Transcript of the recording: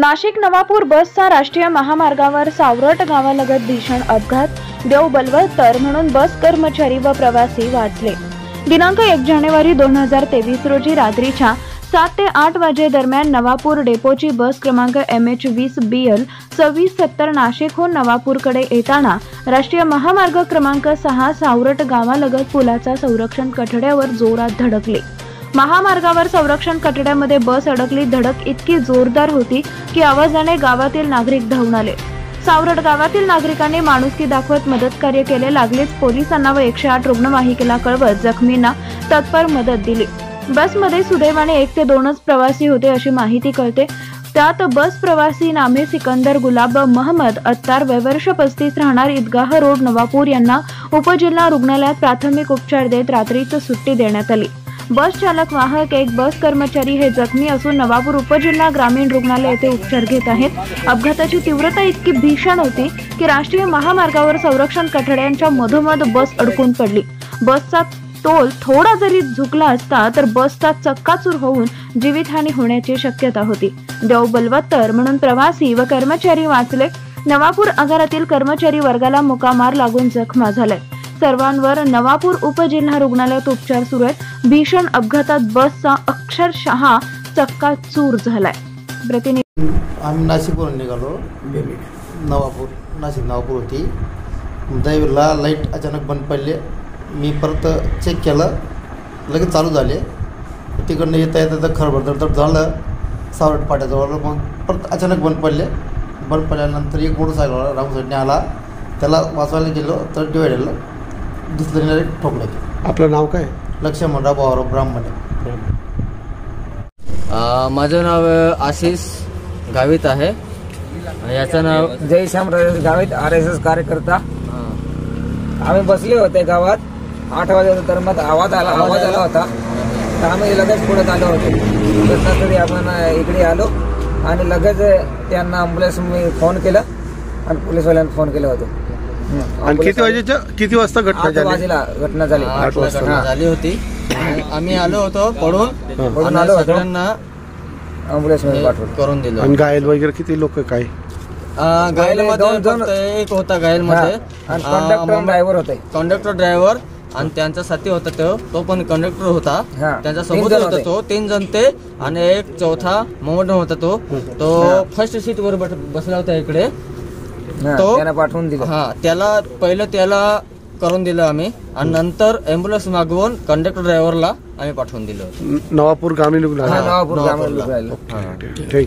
नाशिक नवापूर बसचा राष्ट्रीय महामार्गावर सावरट गावालगत भीषण अपघात. देव बलवत्तर म्हणून बस कर्मचारी व प्रवासी वाचले. दिनांक एक जानेवारी दोन हजार तेवीस रोजी रात्रीच्या सात ते आठ वाजे दरम्यान नवापूर डेपोची बस क्रमांक एम एच वीस बी एल सव्वीस सत्तर नाशिकहून नवापूरकडे येताना राष्ट्रीय महामार्ग क्रमांक सहा सावरट गावालगत पुलाचा संरक्षण कठड्यावर जोरात धडकले. महामार्गावर संरक्षण कटड्यामध्ये बस अडकली धडक इतकी जोरदार होती की आवाजाने गावातील नागरिक धावून आले. सावरड गावातील नागरिकांनी माणुसकी दाखवत मदत कार्य केले लागलीच पोलिसांना व एकशे आठ रुग्णवाहिकेला कळवत जखमींना तत्पर मदत दिली. बसमध्ये सुदैवाने एक ते दोनच प्रवासी होते अशी माहिती कळते. त्यात बस प्रवासी नामे सिकंदर गुलाब महमद अत्तार वयवर्ष पस्तीस राहणार ईदगाह रोड नवापूर यांना उपजिल्हा रुग्णालयात प्राथमिक उपचार देत रात्रीच सुट्टी देण्यात आली. बस चालक वाहक एक बस कर्मचारी हे जखमी असून नवापूर उपजिल्हा ग्रामीण रुग्णालय येथे उपचार घेत आहेत. अपघाताची तीव्रता इतकी भीषण होती की राष्ट्रीय महामार्गावर संरक्षण कठड्यांच्या मधोमध बस अडकून पडली. बसचा तोल थोडा जरी झुकला असता तर बसचा चक्काचूर होऊन जीवितहानी होण्याची शक्यता होती. देव बलवत्तर म्हणून प्रवासी व कर्मचारी वाचले. नवापूर आगारातील कर्मचारी वर्गाला मुकामार लागून जखमा झालाय सर्वांवर नवापूर उपजिल्हा रुग्णालयात उपचार सुरू आहेत. भीषण अपघातात बसचा अक्षरशः चक्काचूर झालाय. प्रतिनिधी आम्ही नाशिकवरून निघालो. नवापूर नाशिक नवापूर होती. दैवला लाइट अचानक बंद पडले. मी परत चेक केलं. लगेच चालू झाले. तिकडनं येता येता तर खरं तर झालं. सावरट पाट्याजवळ मग परत अचानक बंद पडले. बंद पडल्यानंतर एक मोटरसायकल राऊंड साईडने आला. त्याला वाचवायला गेलो. तर डिवायडरला दुसऱ्याने direct ठोकलं आपलं नाव काय? लक्ष म्हणा भावाराव ब्राह्मणे. अ, माझं नाव आशिष गावित आहे. याचं नाव जय श्यामराज गावात आर एस एस कार्यकर्ता. आम्ही बसले होते गावात. आठ वाजेच्या दरम्यान आवाज आला आवाज आला होता. तर आम्ही लगेच पुढे आलो होतो. कसं तरी आपण इकडे आलो. आणि लगेच त्यांना अँब्युलन्स मी फोन केला. आणि पोलीसवाल्यांना फोन केलं होतं. आणि किती वाजेच्या किती वाजता घटना आठ झाली? वाजेला घटना झाली. आठ वाजता घटना झाली होती. आम्ही आलो होतो पडून पडून आणि आलो होतो. सगळ्यांना अँब्युलन्समध्ये पाठवलं. करून दिलं. आणि घायल वगैरे किती लोक काय? घायलमध्ये दोन- दोन- फक्त एक होता घायलमध्ये आणि कंडक्टर ड्रायव्हर होते. कंडक्टर ड्रायव्हर आणि त्यांचा साथी होता तो. तो पण कंडक्टर होता. हा. त्यांच्या तीन सोबत जण होता होते. तो. तीन जण ते. आणि एक चौथा मोमोड होता तो. तो फर्स्ट सीट वर बट- बसला होता इकडे. तो- पाठवून दिलं. हा त्याला पहिलं त्याला करून दिलं आम्ही. आणि नंतर अँब्युलन्स मागवून कंडक्टर ड्रायव्हरला आम्ही पाठवून दिलं नवापूर ग्रामीण रुग्णालय. हा, नवापूर. ग्रामीण रुग्णालय. थँक्यू